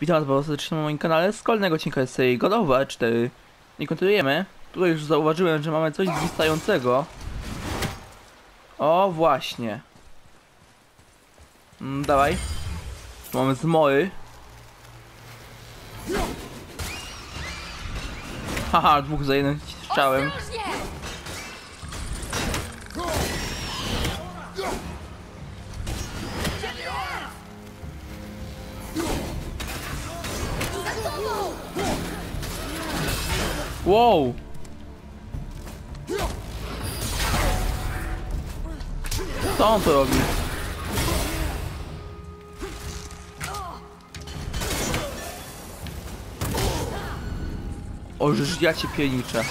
Witam was bardzo serdecznie na moim kanale z kolejnego odcinka z serii God of War 4 I kontynuujemy. Tutaj już zauważyłem, że mamy coś zwisającego. O, właśnie. Mm, dawaj. Mamy zmory. Haha, dwóch za jednym strzałem. Wow! Co on to robi? O, żeż ja cię pierniczę.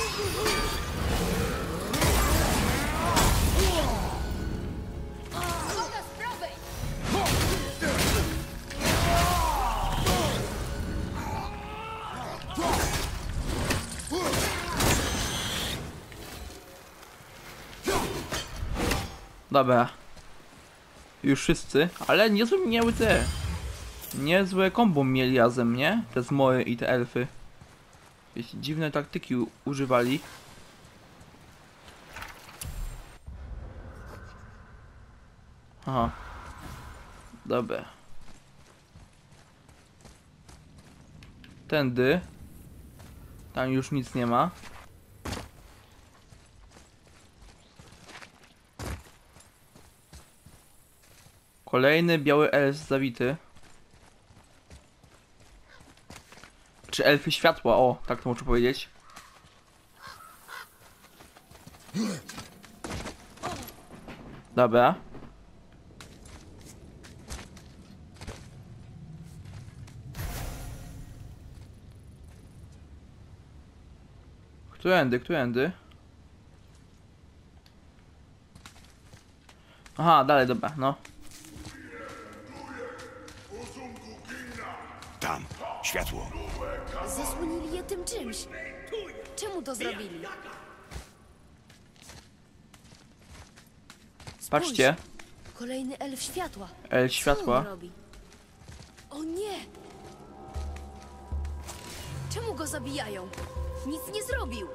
Dobra. Już wszyscy, ale niezłe miały te. Niezłe kombo mieli razem, nie? Te zmory i te elfy. Jakieś dziwne taktyki używali. Aha. Dobra. Tędy. Tam już nic nie ma. Kolejny biały elf zawity. Czy elfy światła? O, tak to muszę powiedzieć. Dobra. Którędy, którędy? Aha, dalej, dobra, no. Tam, światło. Zasłonili je tym czymś. Czemu to zrobili? Patrzcie, Kolejny elf światła. elf Co światła. on robi? O nie! Czemu go zabijają? Nic nie zrobił.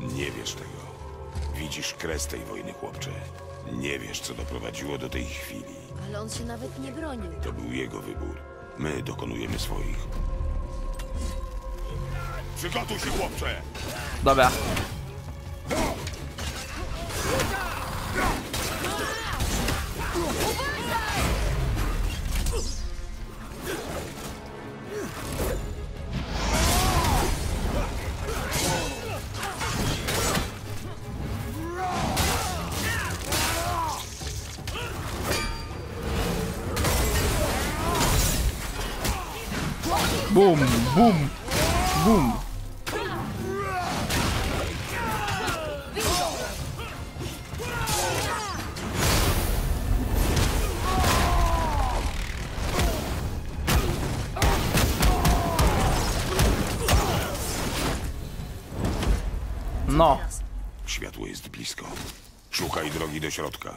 Nie wiesz tego. Widzisz kres tej wojny, chłopcze. Nie wiesz, co doprowadziło do tej chwili. Ale on się nawet nie bronił. To był jego wybór. My dokonujemy swoich. Przygotuj się, chłopcze! Dobra. Bum, bum, bum. Środka.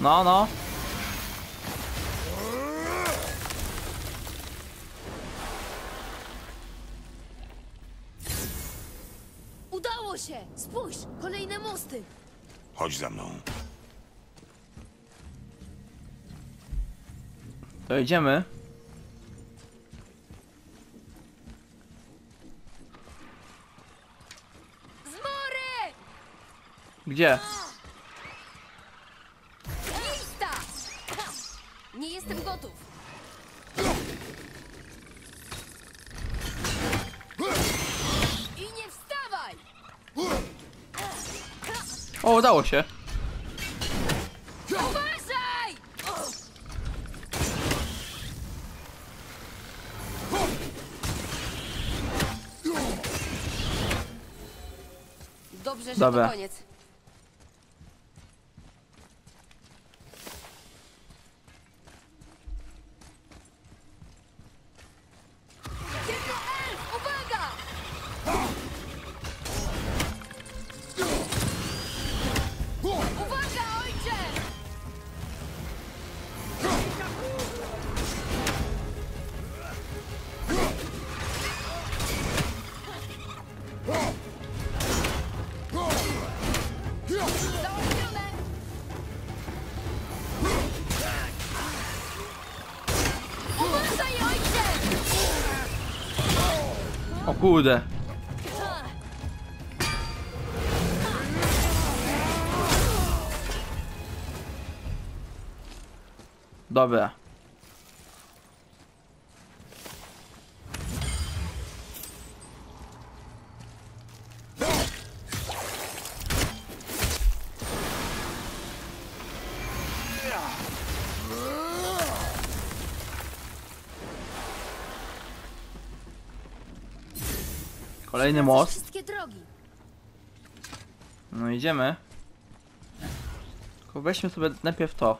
no, no. Udało się! Spójrz! Kolejne mosty! Chodź za mną. To idziemy. Zmory! Gdzie? Lista! Nie jestem gotów. I nie wstawaj! O, udało się. Uważaj! Dobrze, że Dobra. to koniec. O kurde. Dobra. Kolejny most. wszystkie drogi. No idziemy. Tylko weźmy sobie najpierw to.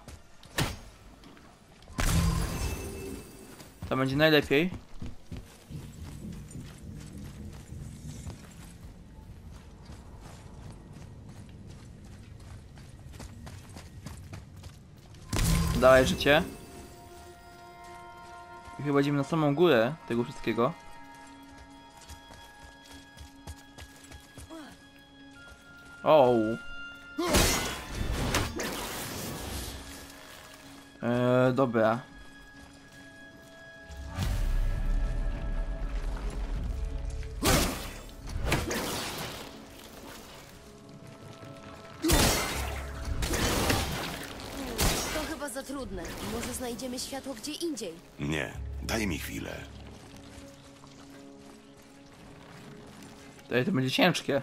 To będzie najlepiej. Dawaj życie. I chyba idziemy na samą górę tego wszystkiego. O. Eee, dobra. To chyba za trudne. Może znajdziemy światło gdzie indziej. Nie, daj mi chwilę. Tutaj to będzie ciężkie.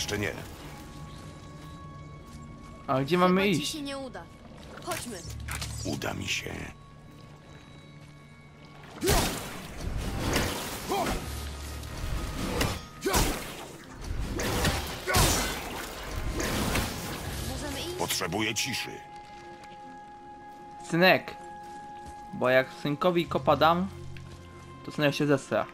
Jeszcze nie. A gdzie mamy Chyba ci iść? się nie uda. Chodźmy. Uda mi się. Możemy iść? Potrzebuję ciszy. Synek. Bo jak synkowi kopa dam, to synek się zestra.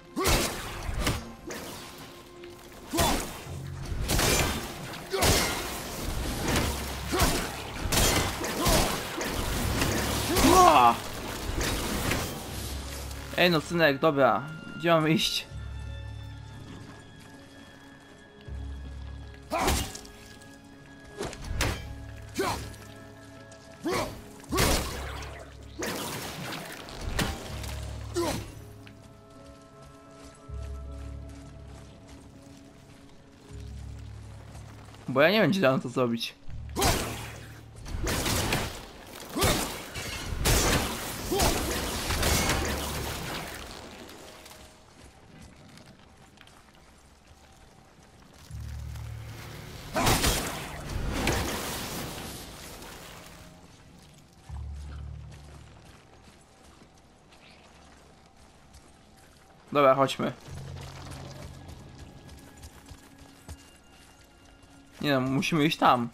Ej no synek, dobra. Gdzie mamy iść? Bo ja nie wiem, gdzie dam to zrobić. Chodźmy. Nie no, musimy iść tam.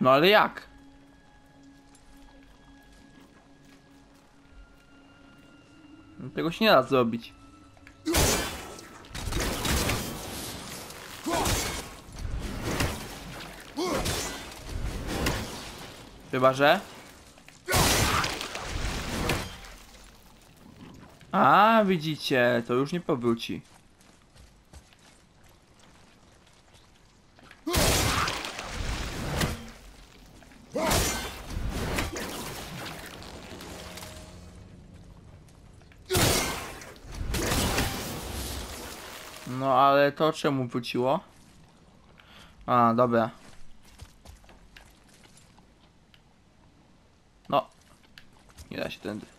No ale jak? No, Tego się nie da zrobić. Chyba, że... A, widzicie, to już nie powróci. No ale to czemu wróciło? A, dobra. No. Nie da się tędy.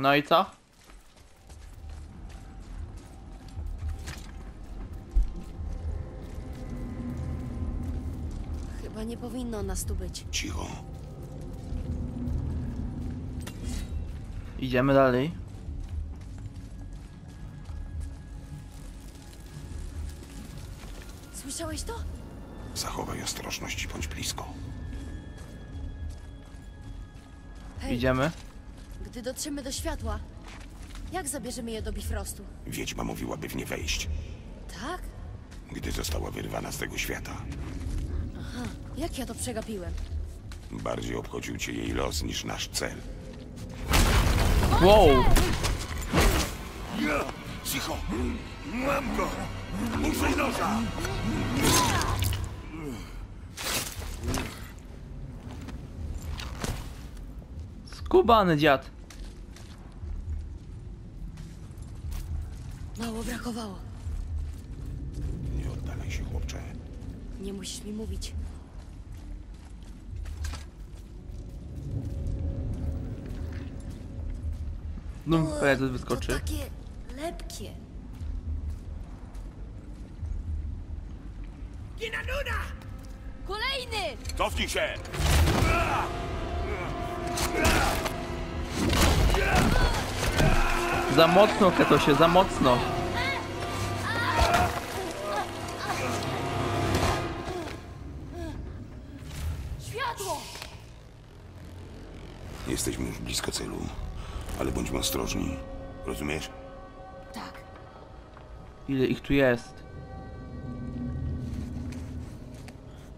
No i co? Chyba nie powinno nas tu być. Cicho. Idziemy dalej. Słyszałeś to? Zachowaj ostrożność i bądź blisko. Hej, Idziemy. Gdy dotrzemy do światła, jak zabierzemy je do Bifrostu? Wiedźma mówiła, by w nie wejść, Tak? gdy została wyrwana z tego świata. Jak ja to przegapiłem? Bardziej obchodził cię jej los niż nasz cel. Wow! Cicho! Mam go! Użyj noża! Skubany dziad. Mało brakowało. Nie oddalaj się, chłopcze. Nie musisz mi mówić. No, pewnie to To wyskoczy. takie lepkie. Kolejny! Cofnij się! Za mocno, Ketosie, za mocno. Jesteśmy już blisko celu, ale bądźmy ostrożni. Rozumiesz? Tak. Ile ich tu jest?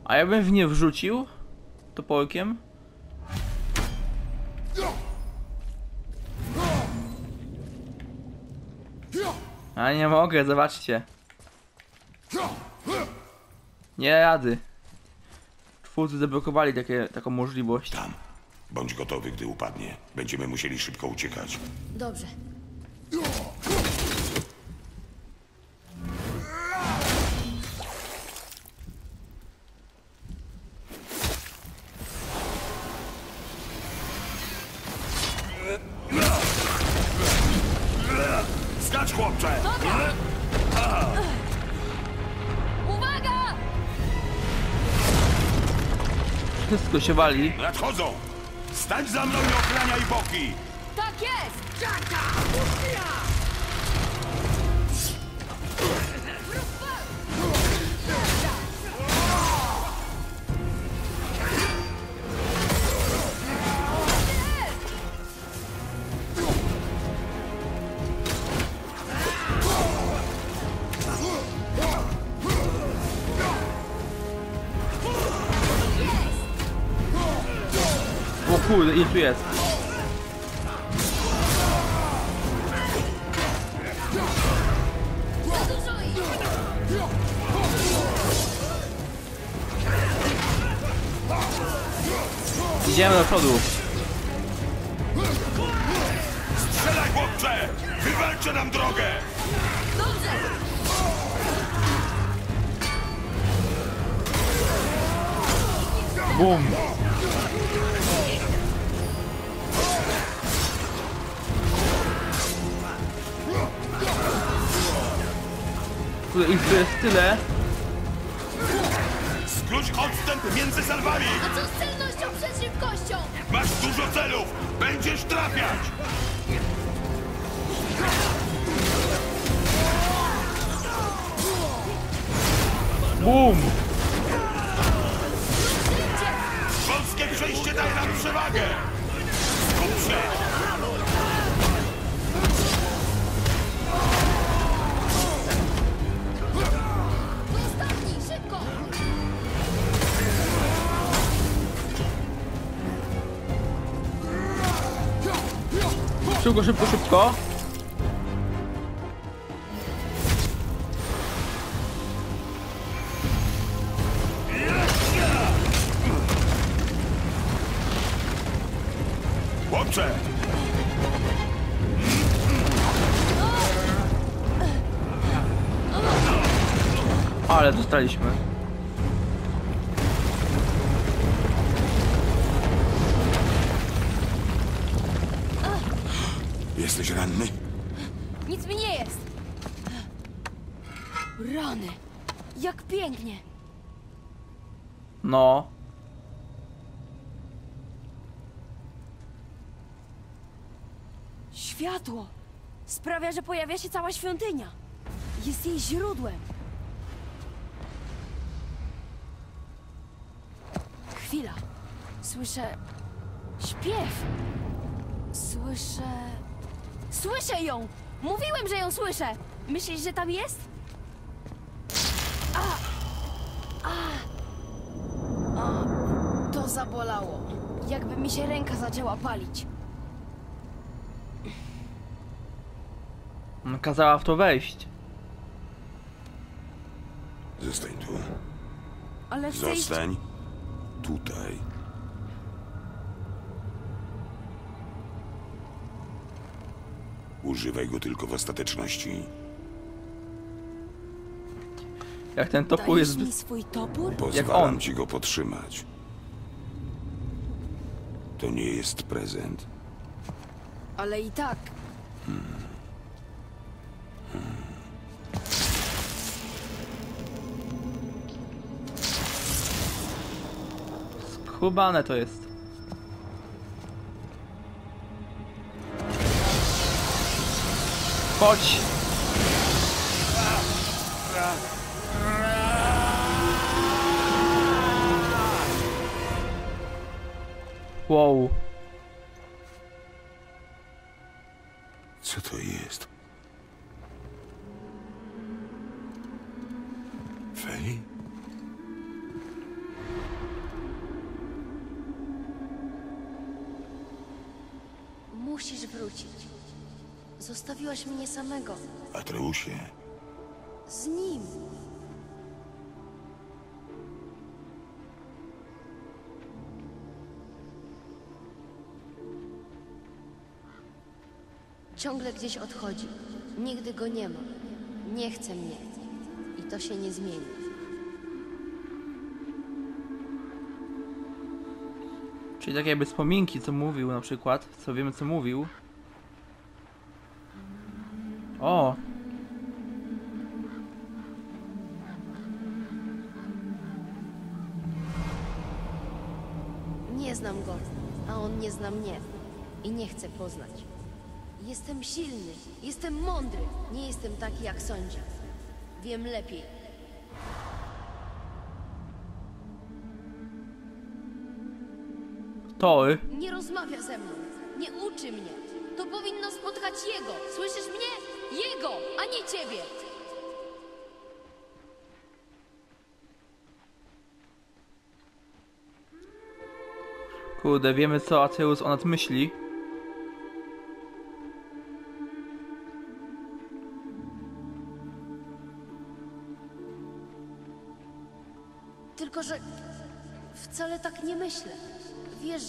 A ja bym w nie wrzucił topołkiem. A nie mogę, zobaczcie. Nie rady. Twórcy zablokowali takie, taką możliwość. Tam. Bądź gotowy, gdy upadnie. Będziemy musieli szybko uciekać. Dobrze. Skacz, chłopcze! Uwaga! Wszystko się wali. Nadchodzą! Stań za mną i ochraniaj boki! Tak jest! O kurde, ile tu jest? Idziemy do przodu. Strzelaj, chłopcze! Wywalczę nam drogę! Dobrze! Bum. Kurde, ich tu jest tyle. Skróć odstęp między salwami! A co z celnością przed szybkością? Masz dużo celów! Będziesz trafiać! Bum. Wąskie przejście daje nam przewagę! Skup się! Szybko, szybko, szybko. Chłopcze! Ale dostaliśmy. No. Światło! Sprawia, że pojawia się cała świątynia. Jest jej źródłem. Chwila. Słyszę Śpiew! Słyszę... Słyszę ją! Mówiłem, że ją słyszę! Myślisz, że tam jest? A! A! A! To zabolało. Jakby mi się ręka zaczęła palić. Kazała w to wejść. Zostań tu. Ale chcę iść... Zostań tutaj. Używaj go tylko w ostateczności. Jak ten topór Dajesz jest... mi swój topór? Pozwalam on. ci go podtrzymać. To nie jest prezent. Ale i tak. Skubane to jest. Chodź! Wow. Co to jest? Fej? Musisz wrócić. Zostawiłaś mnie samego. Atreusie, Z nim. Ciągle gdzieś odchodzi. Nigdy go nie ma. Nie chce mnie. I to się nie zmieni. Czyli takie jakby wspominki, co mówił na przykład. Co wiemy, co mówił. O! Nie znam go, a on nie zna mnie. I nie chce poznać. Jestem silny, jestem mądry. Nie jestem taki, jak sądzi. Wiem lepiej. Tory. Nie rozmawia ze mną. Nie uczy mnie. To powinno spotkać jego. Słyszysz mnie? Jego, a nie ciebie. Kurde, wiemy co Atreus o nas myśli.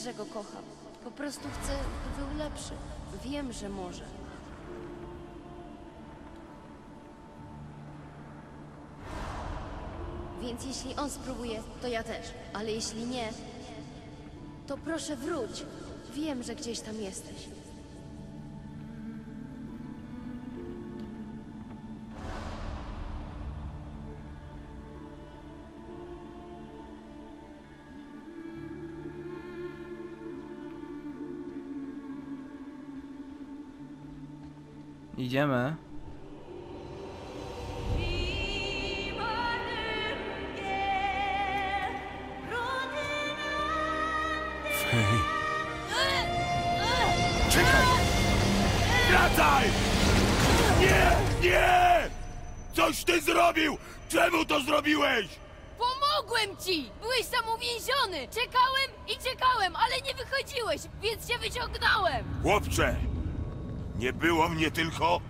Że go kocham. Po prostu chcę, by był lepszy. Wiem, że może. Więc jeśli on spróbuje, to ja też. Ale jeśli nie, to proszę wróć. Wiem, że gdzieś tam jesteś. Idziemy. Fej. Czekaj! Wracaj! Nie! Nie! Coś ty zrobił! Czemu to zrobiłeś? Pomogłem ci! Byłeś tam uwięziony! Czekałem i czekałem, ale nie wychodziłeś, więc cię wyciągnąłem! Chłopcze! Nie było mnie tylko...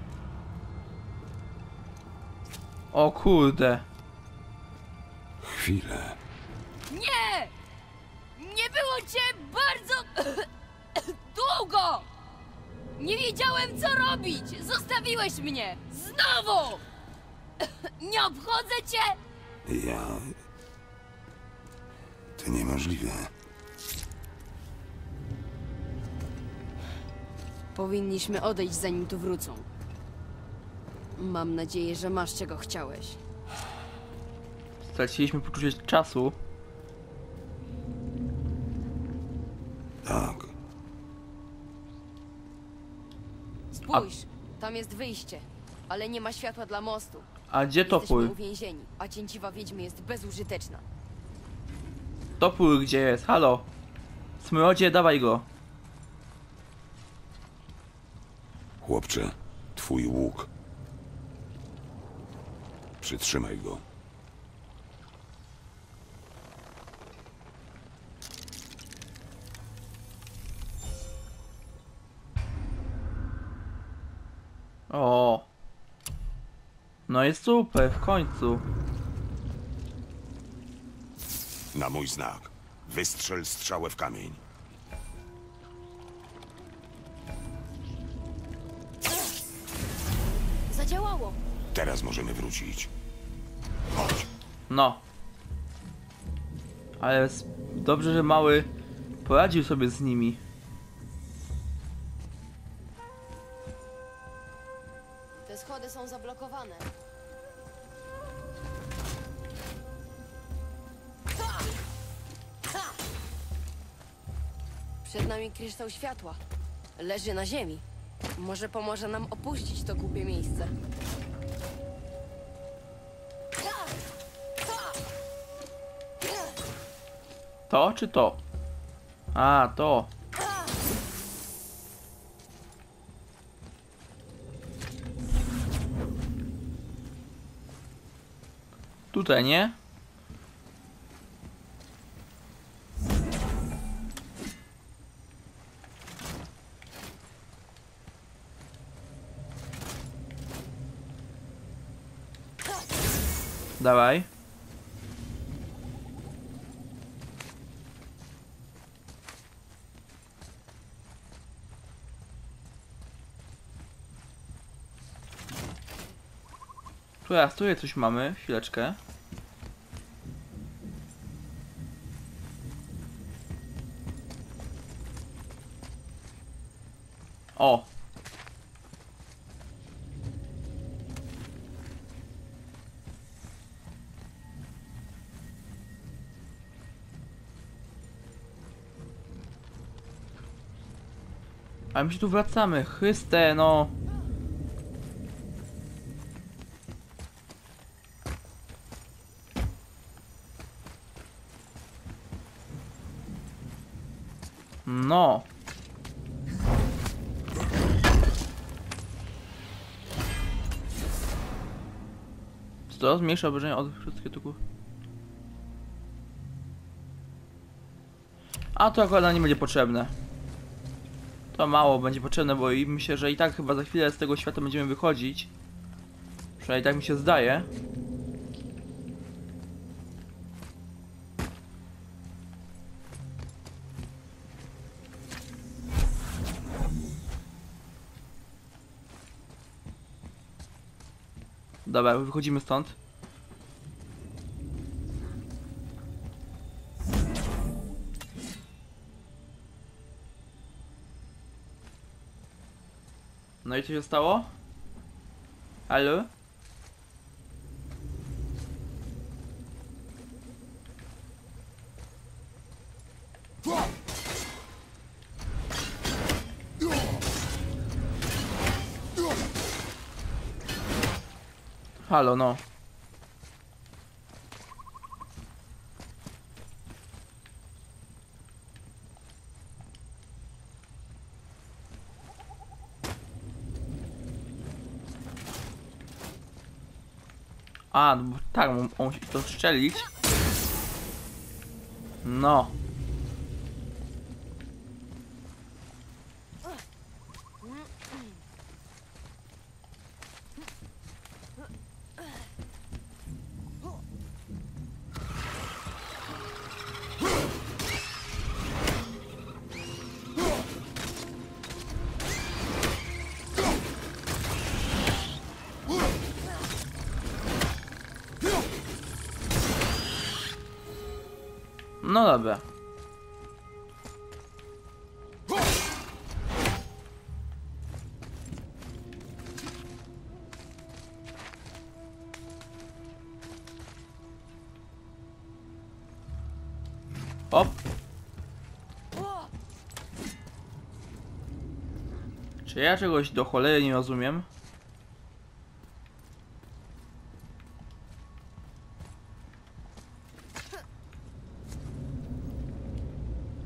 O kurde. Chwilę. Nie! Nie było cię bardzo długo! Nie wiedziałem, co robić! Zostawiłeś mnie! Znowu! Nie obchodzę cię! Ja... To niemożliwe. Powinniśmy odejść, zanim tu wrócą. Mam nadzieję, że masz czego chciałeś. Straciliśmy poczucie czasu. Tak. Spójrz, tam jest wyjście, ale nie ma światła dla mostu. A gdzie Jesteśmy topór? uwięzieni, a cięciwa wiedźmy jest bezużyteczna. Topór gdzie jest? Halo? Smrodzie, dawaj go. Chłopcze, twój łuk. Przytrzymaj go. O. No jest super, w końcu. Na mój znak. Wystrzel strzałę w kamień. Możemy wrócić. Chodź. No. Ale dobrze, że mały poradził sobie z nimi. Te schody są zablokowane. Przed nami kryształ światła. Leży na ziemi. Może pomoże nam opuścić to głupie miejsce. To czy to? A, to. Tutaj, nie? Dawaj. Teraz tutaj coś mamy, chwileczkę. O! A my się tu wracamy, Chryste, no. No. Zmniejsza obrażenia od wszystkie tuku? A to akurat nie będzie potrzebne. To mało będzie potrzebne, bo i myślę, że i tak chyba za chwilę z tego świata będziemy wychodzić. Przynajmniej tak mi się zdaje. Dobra, wychodzimy stąd. No i co się stało? Halo? Halo, no. A, no tak, on, musi to strzelić. No Hop. Czy ja czegoś do cholery nie rozumiem?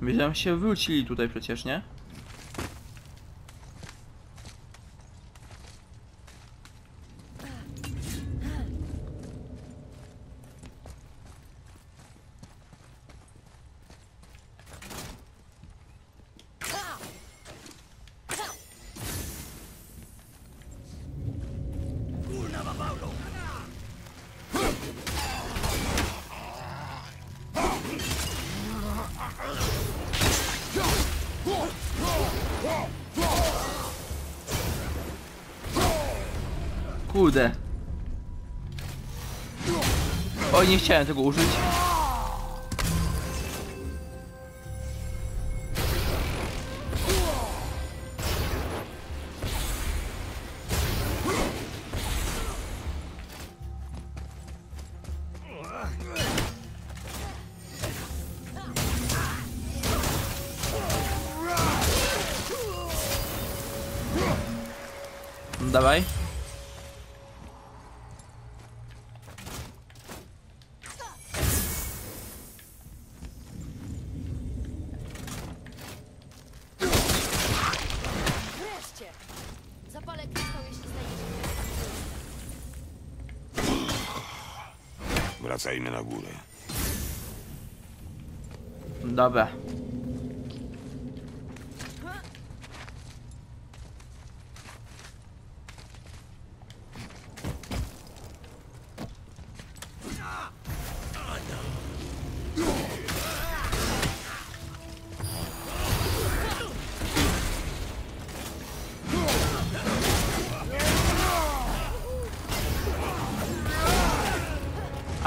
Myślałem się wrócili tutaj przecież, nie? 我已经下这个无水器 Wracajmy na górę.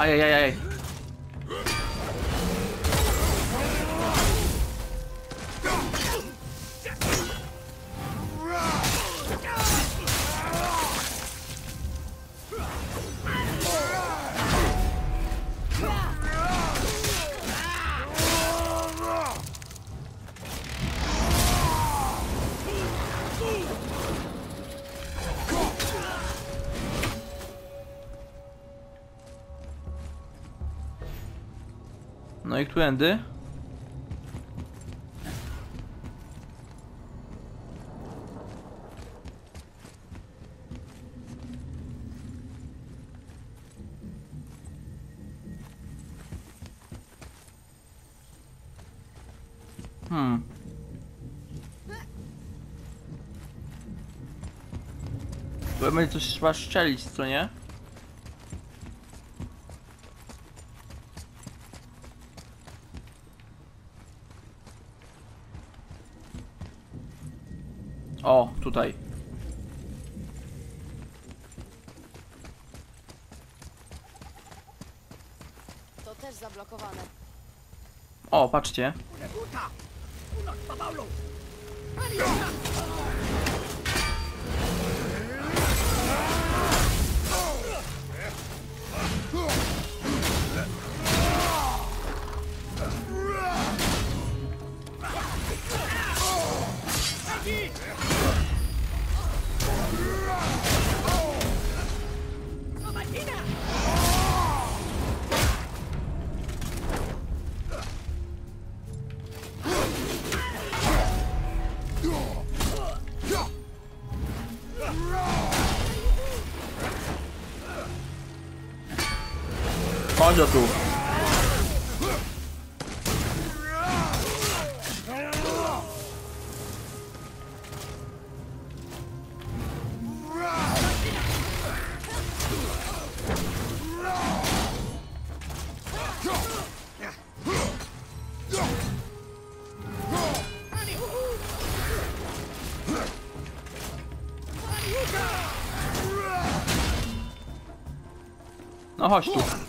Dobra. Ajajajaj. No i którędy? Hmm. Tu będzie coś trzeba szczelić, co nie? O, tutaj. To też zablokowane. O, patrzcie. Chodź o tu. No chodź tu.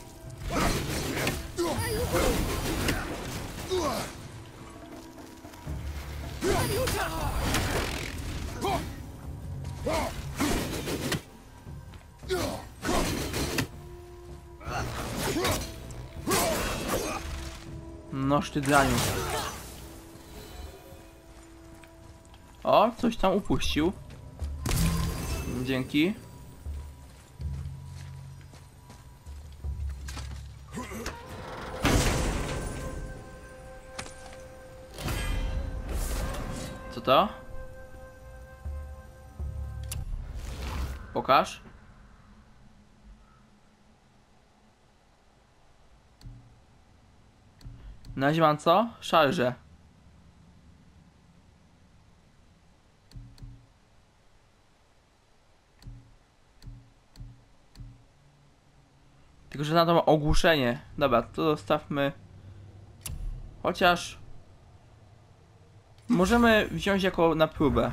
No sztydraniu. O, coś tam upuścił. Dzięki. Co to? Pokaż. Na co? Szarże. Tylko, że na to ma ogłuszenie. Dobra, to zostawmy. Chociaż... Możemy wziąć jako na próbę.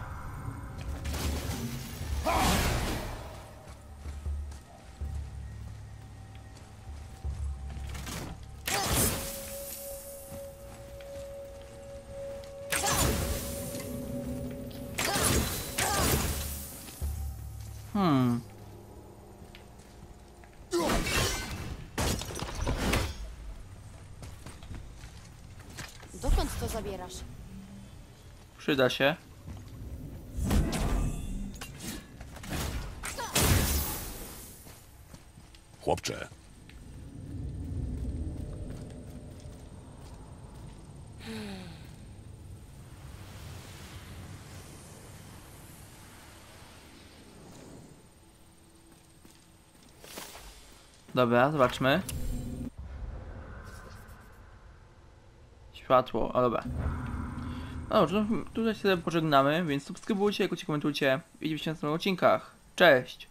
Zabierasz? Przyda się. Chłopcze, Dobra, zobaczmy. Światło, o dobra. No dobrze, no, tutaj się pożegnamy, więc subskrybujcie, lajkujcie, komentujcie. Widzimy się w następnych odcinkach. Cześć!